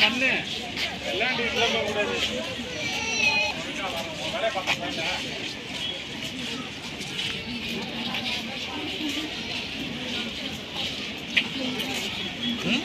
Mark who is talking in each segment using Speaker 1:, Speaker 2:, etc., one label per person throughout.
Speaker 1: மண்ணு எல்லாம் இல்லாம கூடாது வேலை பார்க்க
Speaker 2: Hmm?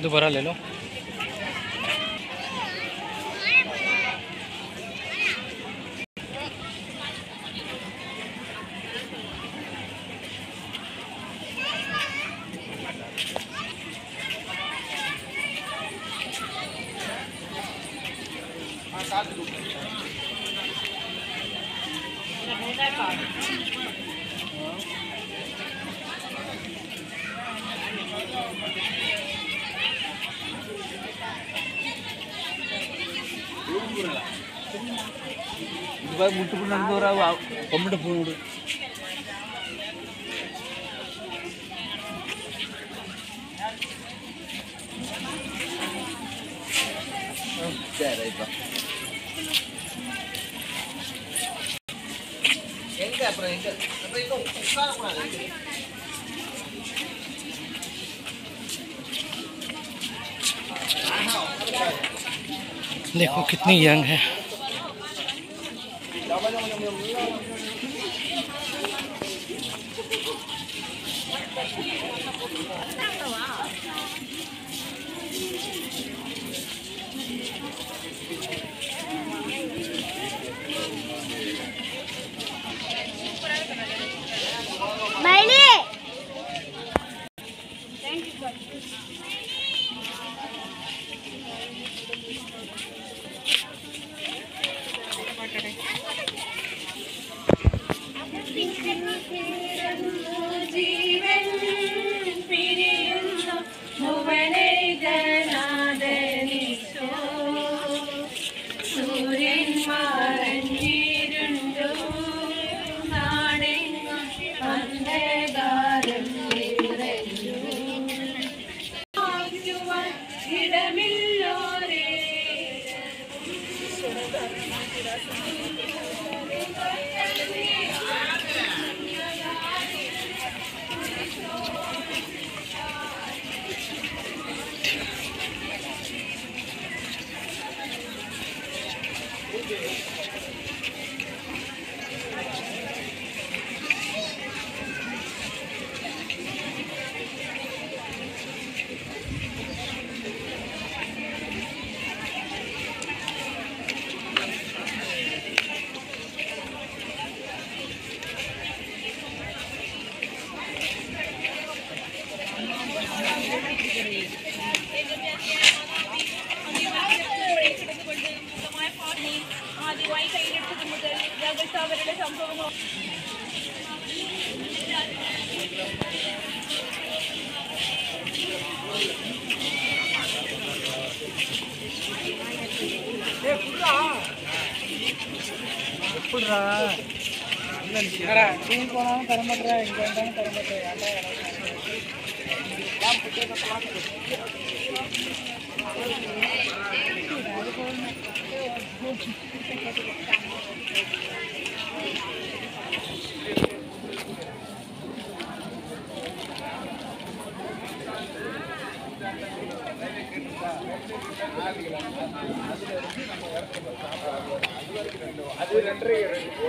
Speaker 2: दोबारा ले लो Thank you.
Speaker 3: இதுபாய் முட்டுக்கு நடந்து வர கொம்பிட்ட போடு சரி ரைட்டா எங்க அப்புறம் எங்க அப்புறம் எங்க உட்காரக்கூடாது
Speaker 2: देखो कितनी यंग है
Speaker 4: Hallelujah.
Speaker 5: അകത്ത് അവരുടെ സംഭവങ്ങൾ
Speaker 1: தூங்க
Speaker 3: தரமாட்டேன் அது ரெண்டு அது ரெண்டு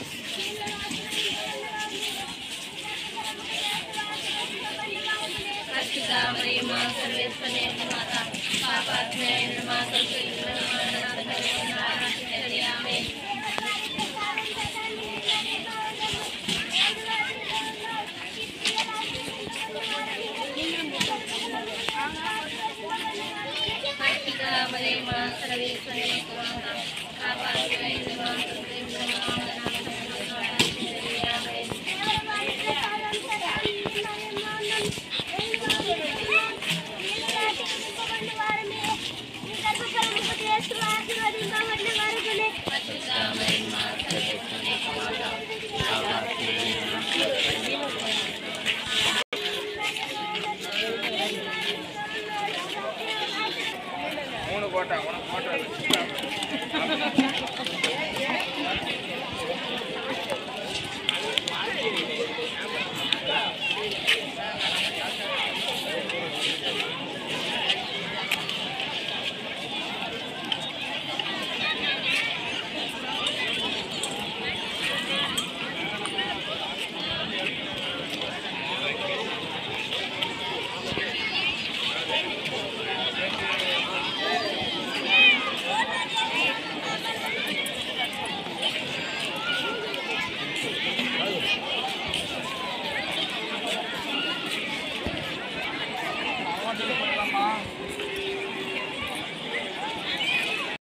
Speaker 4: सुधा मई माँ सर्वेश्वरे माता पापाध्याय नमा सर्वे Gracias.